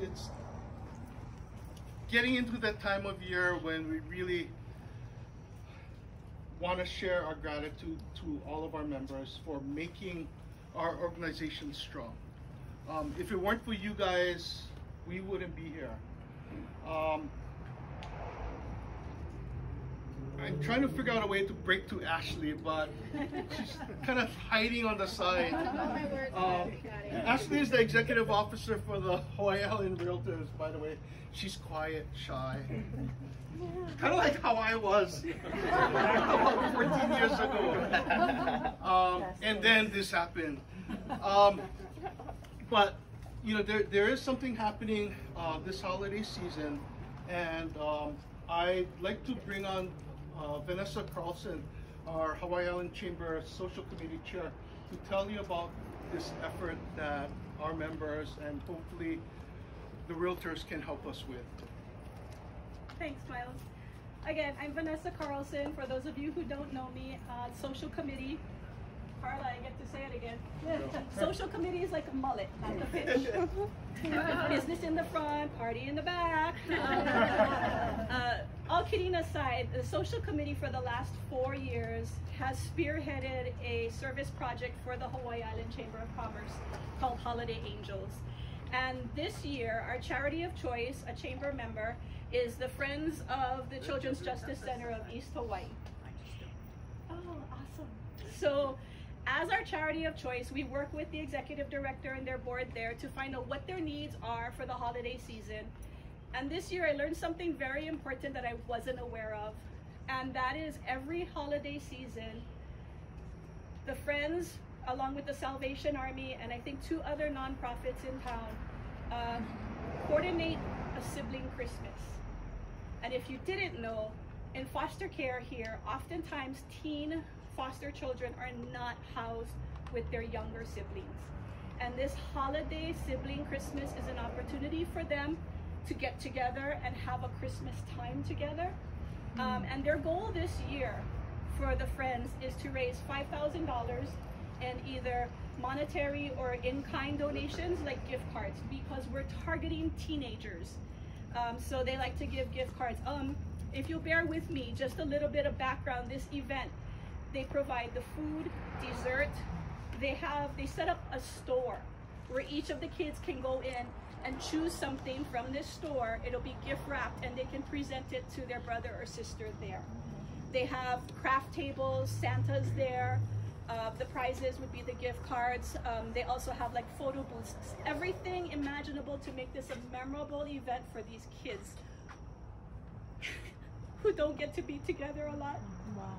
it's getting into that time of year when we really want to share our gratitude to all of our members for making our organization strong. Um, if it weren't for you guys, we wouldn't be here. Um, I'm trying to figure out a way to break to Ashley, but she's kind of hiding on the side. Um, Ashley is the executive officer for the Hawaii Island Realtors, by the way. She's quiet, shy. Kind of like how I was about 14 years ago. Um, and then this happened. Um, but, you know, there, there is something happening uh, this holiday season, and um, I'd like to bring on uh, Vanessa Carlson, our Hawaii Island Chamber Social Committee Chair, to tell you about this effort that our members and hopefully the realtors can help us with. Thanks, Miles. Again, I'm Vanessa Carlson. For those of you who don't know me, uh, Social Committee. Carla, I get to say it again. Social Committee is like a mullet, not a fish. Business in the front, party in the back. All kidding aside, the Social Committee for the last four years has spearheaded a service project for the Hawaii Island Chamber of Commerce called Holiday Angels. And this year, our charity of choice, a chamber member, is the Friends of the Children's Justice Center of East Hawaii. Oh, awesome. So, as our charity of choice, we work with the executive director and their board there to find out what their needs are for the holiday season. And this year I learned something very important that I wasn't aware of. And that is every holiday season, the Friends, along with the Salvation Army, and I think two other nonprofits in town, uh, coordinate a sibling Christmas. And if you didn't know, in foster care here, oftentimes teen foster children are not housed with their younger siblings. And this holiday sibling Christmas is an opportunity for them to get together and have a Christmas time together. Um, and their goal this year for the Friends is to raise $5,000 in either monetary or in-kind donations like gift cards because we're targeting teenagers. Um, so they like to give gift cards. Um, if you'll bear with me, just a little bit of background, this event, they provide the food, dessert, they have, they set up a store where each of the kids can go in and choose something from this store. It'll be gift wrapped and they can present it to their brother or sister there. They have craft tables, Santa's there. Uh, the prizes would be the gift cards. Um, they also have like photo booths, everything imaginable to make this a memorable event for these kids who don't get to be together a lot. Wow.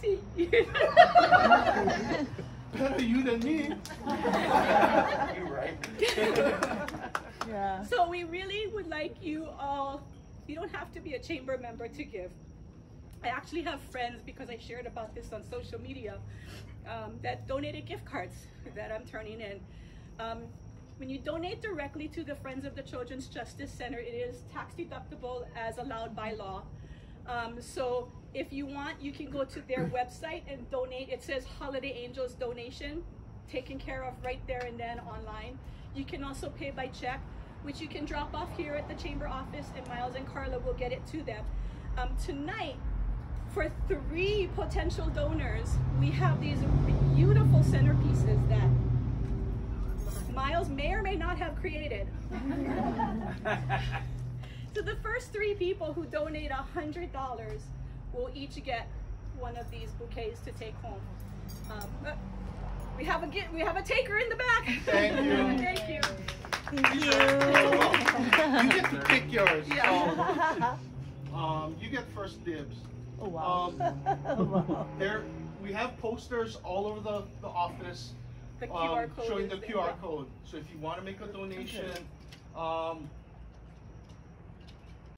See? Better you than me. You right. Yeah. So we really would like you all, you don't have to be a chamber member to give. I actually have friends because I shared about this on social media um, that donated gift cards that I'm turning in. Um, when you donate directly to the Friends of the Children's Justice Center, it is tax deductible as allowed by law. Um, so if you want, you can go to their website and donate. It says Holiday Angels donation, taken care of right there and then online. You can also pay by check, which you can drop off here at the chamber office, and Miles and Carla will get it to them. Um, tonight, for three potential donors, we have these beautiful centerpieces that Miles may or may not have created. so the first three people who donate a $100 will each get one of these bouquets to take home. Um, uh, we have a get, we have a taker in the back. Thank you. Thank you. Thank You you. get to pick yours. Yeah. So, um, you get first dibs. Oh, wow. Um, there, we have posters all over the, the office The um, code showing is the there. QR code. So if you want to make a donation, um,